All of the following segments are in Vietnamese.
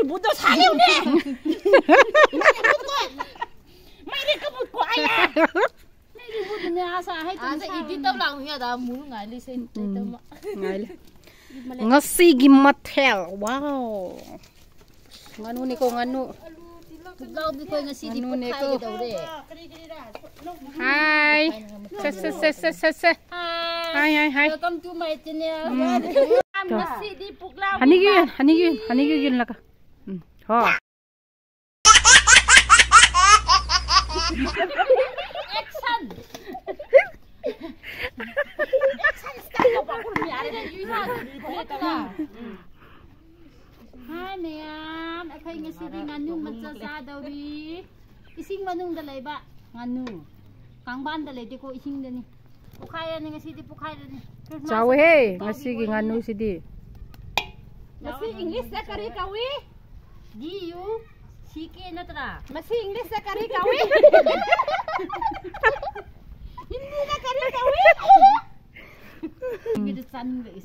우리 모두 사려오네. mày có một quả à? mày đi mua từ nhà sao hay À, từ sa sao? idi tao lang ya da mu ngai li sen te tao ma. Ngay Ngasigi matel. Wow. Nganu ni ko nganu. Lao di ko nga si di Ano po nito? kai daw re. Hi. Se se se se se se. Hi hi hi. Welcome to my channel. Nasi di puklaw. Hanigi yun, hanigi yun, hanigi yun laka. Huh. Hi ma'am, ako'y ngasiri nganu magsasadawi. Ising manung dalay ba? Nganu. Kangban dalay di ko ising dani. Pukaya ni ngasidi pukaya Cawe, Chawe, ngasigi nganu sidi. Nasi inggris na kari cawe. जी यू सी के नतरा मसी इंग्लिश से करी काउंट हिंदी का करी काउंट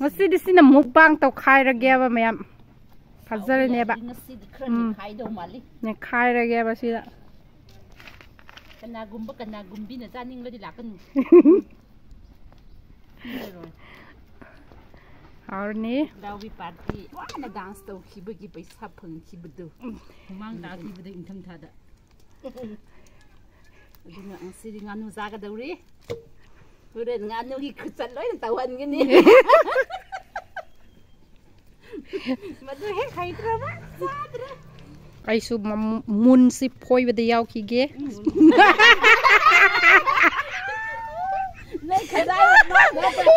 मसी दिसी ना मुकबांग तो खाई रगे बा मैम फजर ने बा ने खाई दो माली ने खाई रगे बा ना Harni. Dawi party. Wah, na dance tau kibu kibu sapeng kibu tu. Mang tak kibu tu intam tada. Aduh, nak angsi dengan nu zaga dauri. Ure dengan nu ikut saloi tawan gini. Madu hek hai drama, sadra. Aisu mun si poi bade yau kige. Nei kadai, nei kadai.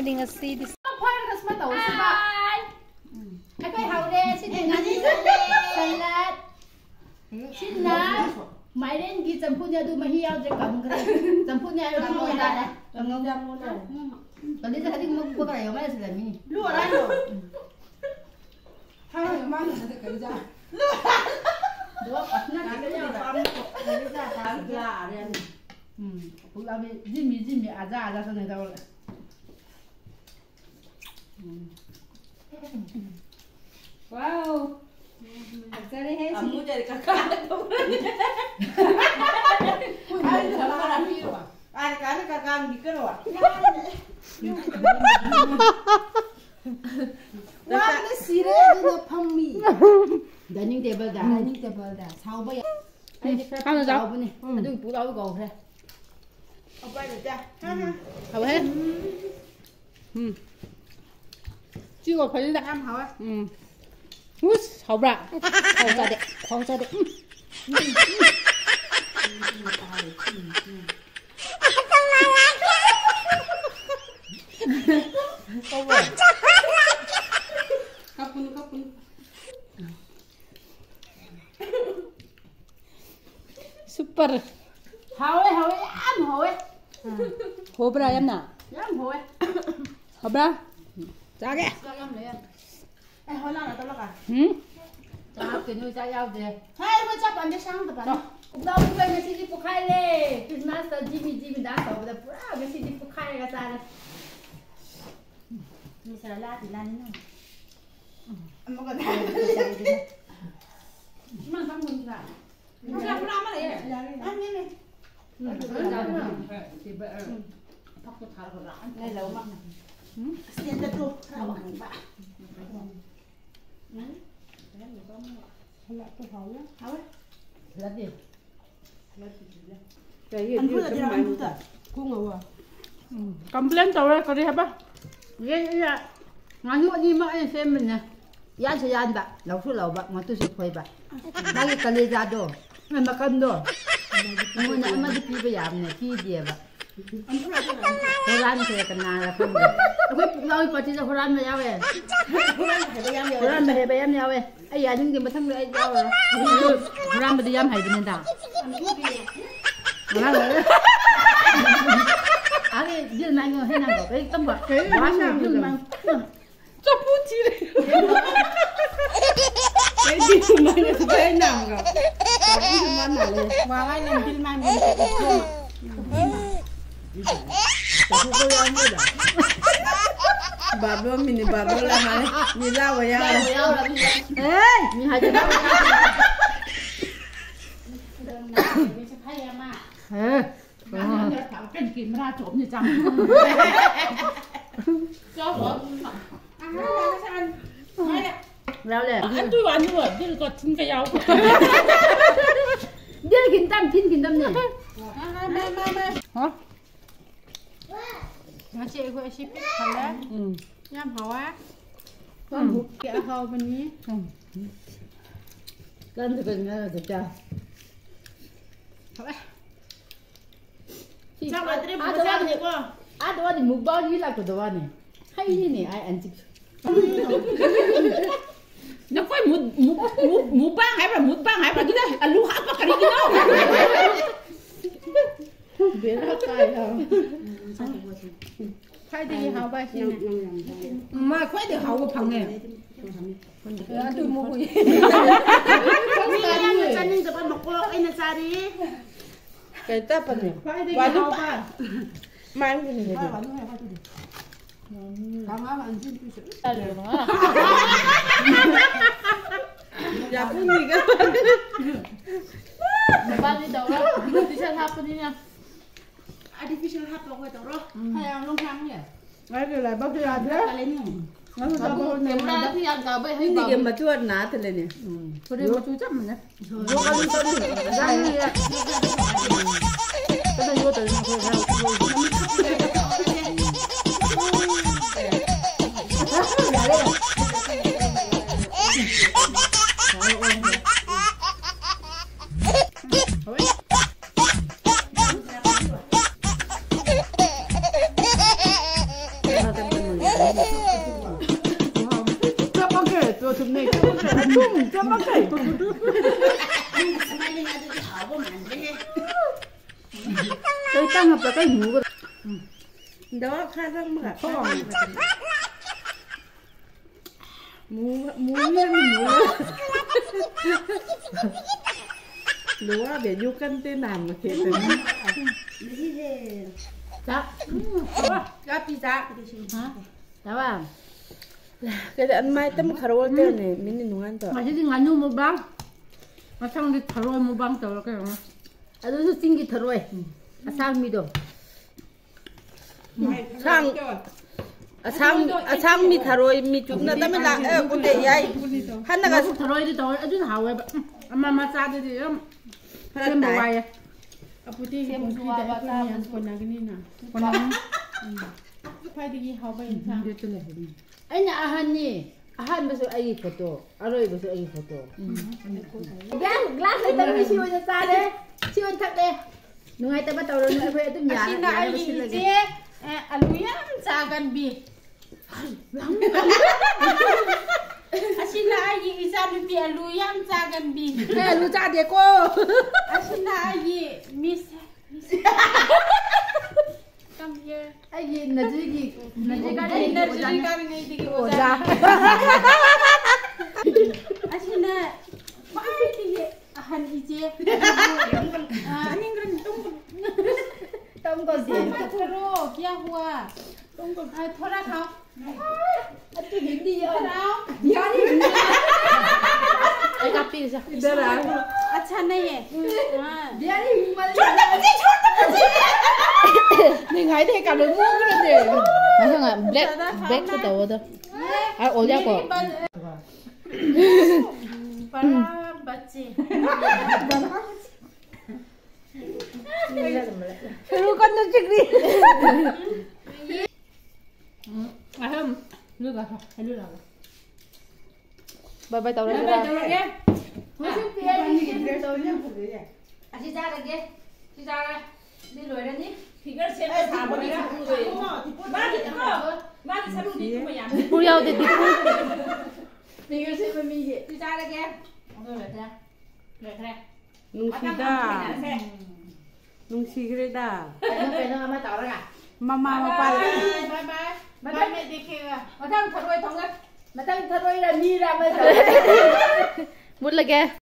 pwede nga si this. Parang mataw sa ba? kay haure, sinat. Sinat. Sinat. Mairen gi niya doon mahiyaw je kamgre. Champunya ayo mo na. Ngam ngam mo na. Tadi sa hadi mo ko kayo sila mini. Lu ara lo. Ha ma na de kaja. Lu ara. Dua pasna de kaja. Kaja ta gla ara ni. Hmm. Pula bi jimi jimi aja aja sa ne dawl. Wow अक्सर है अम्मू जरे का खा तो आज ai đi khắp saubune adu pu dau go khe obai da ha ha ha ha 찍어 hawe hawe am hawe hobra yamna yam hawe hobra ꯆꯥꯒꯦ ꯑꯦ ꯍꯣꯂꯥꯅ ꯇꯧꯂꯒ ꯍꯝ ꯆꯥꯛꯇꯤ ꯅꯣꯏ ꯆꯥꯛ ꯌꯥꯎꯗꯦ ꯍꯥꯏ ꯍꯣꯏ ꯆꯥꯛ ꯄꯥꯟꯗꯦ ꯁꯥꯡꯗꯕꯅꯣ ꯎꯗꯥꯎꯕ ꯉꯁꯤꯗꯤ ꯄꯣꯈꯥꯏꯔꯦ ꯈ꯭ꯔꯤꯁꯃꯥꯁꯇ ꯖꯤꯃꯤ ꯖꯤꯃꯤ ꯗꯥꯟꯁ ꯇꯧꯕꯗ ꯄꯨꯔꯥ ꯉꯁꯤꯗꯤ ꯄꯣꯈꯥꯏꯔꯒ ꯆꯥꯔꯦ ꯃꯤꯁꯔ ꯂꯥꯗꯤ ꯂꯥꯅꯤꯅ ꯑꯃꯨꯛꯀ ꯂꯥꯗꯤ ꯃꯥ ꯇꯝꯒꯨꯟꯗ ꯃꯥ ꯄꯨꯔꯥ ꯑꯃ ꯂꯩꯌꯦ ꯑꯅꯤꯅꯦ ꯐꯛꯇ ꯊꯥꯔꯒ ꯂꯥꯟ ꯂꯩ ꯂꯧ ꯃꯥ Sienta tú, aguanta. Complain tàu ra có đi hả bác? Ghê ghê ạ. Nói ngộ đi mà anh xem mình nè. Yan sa yan ba? Lau su lau ba? Ngon tu su khôi ba? Lagi kalida do. May makan do. Ngunit ama di pibayam na. Kidi ba? Quran saya kenal aku. Aku pulau ipa tidak Quran maya we. Quran maya bayam ya we. Ayah jeng jeng batang maya ya we. Quran bayam hai bener dah. Quran maya. Ari jeng nang ngai nang kau. Eh tempat. Quran nang. Cepu cile. Ay, di kumain na tayo nang. Kumain na. Wala nang bilman. Kumain. Bablo mini bablo la mane ni la wa ya eh ni ha ja eh เป็นกินราจบนี่จำเจ้าหัวอ้าวฉันไม่ละแล้วแหละอันด้วยวันด้วยดิ้นกดทิ้งกระยาวดิ้นกินตั้มทิ้นกินตั้มเนี่ยมามามามาฮะ nó chị gọi ship thật đấy. Ừ. Nhắm hậu á. Ừ. Con bụng kẹo hậu bên nhí ừ. cân thì cần là được chưa Sao mà tri bữa sáng thì có? À, đó thì mục bao nhiêu là của đó này? Hay như này ai ăn chích? nó phải một một một một hay là một bang hay là cái đó ăn lúa hạt bắp cái đó biết nó cay ꯈ꯭ꯋꯥꯏꯗꯒꯤ ꯍꯥꯎꯕ ꯁꯤꯅ ꯃꯥ ꯈ꯭ꯋꯥꯏꯗꯒꯤ ꯍꯥꯎꯕ ꯐꯪꯉꯦ ꯑꯗꯨ ꯃꯈꯣꯏ ꯃꯤꯅ ꯆꯥꯅꯤꯡꯗꯕ ꯃꯀꯣꯛ ꯑꯩꯅ ꯆꯥꯔꯤ ꯀꯩ ꯇꯥꯄꯅꯦ ꯋꯥꯅꯨ ꯄꯥ ꯃꯥꯡꯒꯅꯤ 야, 분위기가. अरे बाप रे याद है हिंदी के मचुर नाथ लेने थोड़े मचुर चम ने जो कभी कभी जानी है तो यो तो 깜빡해. 저기 땅 아빠가 누구? 너가 가장 뭐가 커. 무 무는 무. 너가 메뉴 깐데 남아 계속. 자, 자 피자. 자 봐. Kada ang maitam karawal tayo ni, mininungan to. Kasi nga ano mo bang? Masang di tarawal mo bang tarawal kayo? Ano sa singi tarawal? Asang mi do. Sang. Asang asang mi tarawal mi juk na dami la eh ku de yai. Hana ka tharo di to adu na hawe ba. Ama masa di di yam. Sem bawaya. Aputi sem bawaya. Kona gini na. Kona. Pai di hau ba in sa. Aina ahan ni. Ahan besok ayi foto. Aroi besok ayi foto. Glas glas itu ni siu je sade. Siu tak deh. Nungai tapi tahu orang apa itu nyala. Asin dah ayi je. Aluyam cagan bi. Asina ayi isa alu aluyam cagan bi. Eh lu cak deko. Asina ayi miss. कम ये ये नजरी की नजरी का नहीं नजरी का भी नहीं थी कि हो जा। अच्छा ना बाहर के लिए हन इजे अनिंगरन तुम तुम को दे करो तो क्या हुआ? तुम को थोड़ा खाओ। अच्छी हिंदी यार यार एक आप पीस इधर आ। अच्छा नहीं है। हाँ। यार Himalaya thấy thì cả đứa mua cái gì nó thằng là black black cái đầu đó à ổn ra cổ Lu kan tu cik ni. Ahem, lu dah, lu dah. Bye bye tàu dah. Bye bye tau dah. Macam piala ni kita tau ni aku dia. Asyik dah lagi, asyik dah. Đi lùi ra nhé. Figure set थाहा भएन माथि माथि सबै दिनु म यहाँ पुर्याउँदै Dipu figure set मा मिगे ति चारे के नुसिदा नुसिग्रेदा mama mà qua đây bye bye bye bye. Mẹ đi kia mà thằng thật rồi thằng ngắt mà thằng thật rồi là mi ra bây giờ. Muốn là kia